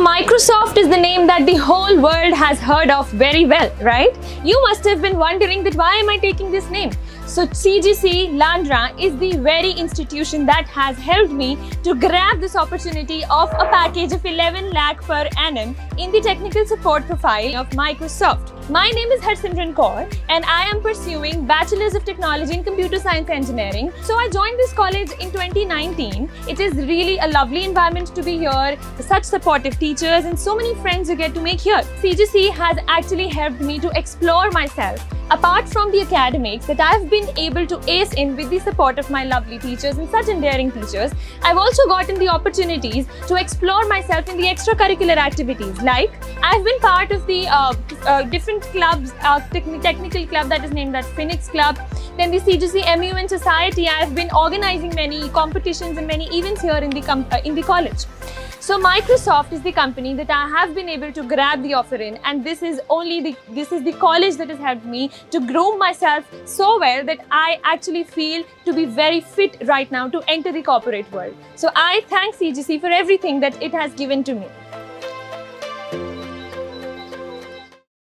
Microsoft is the name that the whole world has heard of very well, right? You must have been wondering that why am I taking this name? So CGC Landran is the very institution that has helped me to grab this opportunity of a package of 11 lakh per annum in the technical support profile of Microsoft. My name is Harsimran Kaur and I am pursuing Bachelor's of Technology in Computer Science Engineering. So I joined this college in 2019. It is really a lovely environment to be here, such supportive teachers and so many friends you get to make here. CGC has actually helped me to explore myself apart from the academics that I've been able to ace in with the support of my lovely teachers and such endearing teachers, I've also gotten the opportunities to explore myself in the extracurricular activities. Like, I've been part of the uh, uh, different clubs, uh, technical club that is named as Phoenix Club, then the CGC MUN Society. I've been organizing many competitions and many events here in the, uh, in the college. So Microsoft is the company that I have been able to grab the offer in and this is only the this is the college that has helped me to groom myself so well that I actually feel to be very fit right now to enter the corporate world. So I thank CGC for everything that it has given to me.